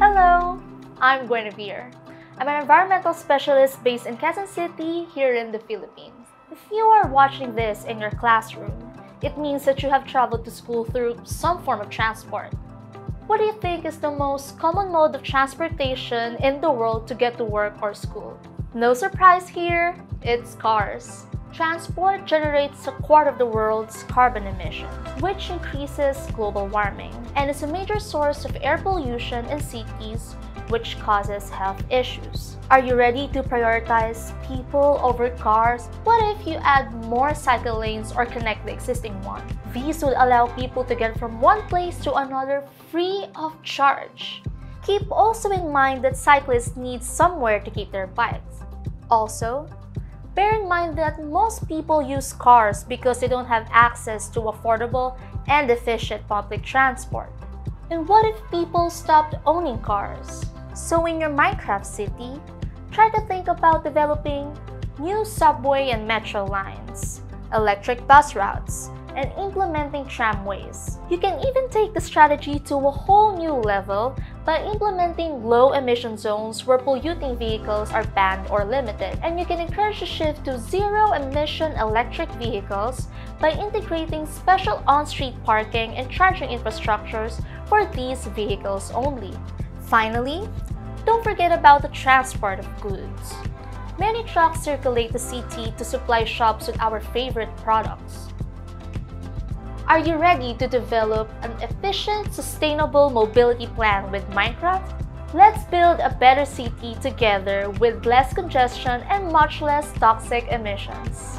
Hello, I'm Guinevere. I'm an environmental specialist based in Quezon City here in the Philippines. If you are watching this in your classroom, it means that you have traveled to school through some form of transport. What do you think is the most common mode of transportation in the world to get to work or school? No surprise here, it's cars. Transport generates a quarter of the world's carbon emissions, which increases global warming, and is a major source of air pollution in cities, which causes health issues. Are you ready to prioritize people over cars? What if you add more cycle lanes or connect the existing one? These would allow people to get from one place to another free of charge. Keep also in mind that cyclists need somewhere to keep their bikes. Also, bear in mind that most people use cars because they don't have access to affordable and efficient public transport. And what if people stopped owning cars? So in your Minecraft city, try to think about developing new subway and metro lines, electric bus routes, and implementing tramways. You can even take the strategy to a whole new level by implementing low emission zones where polluting vehicles are banned or limited. And you can encourage the shift to zero emission electric vehicles by integrating special on street parking and charging infrastructures for these vehicles only. Finally, don't forget about the transport of goods. Many trucks circulate the city to supply shops with our favorite products. Are you ready to develop an efficient, sustainable mobility plan with Minecraft? Let's build a better city together with less congestion and much less toxic emissions.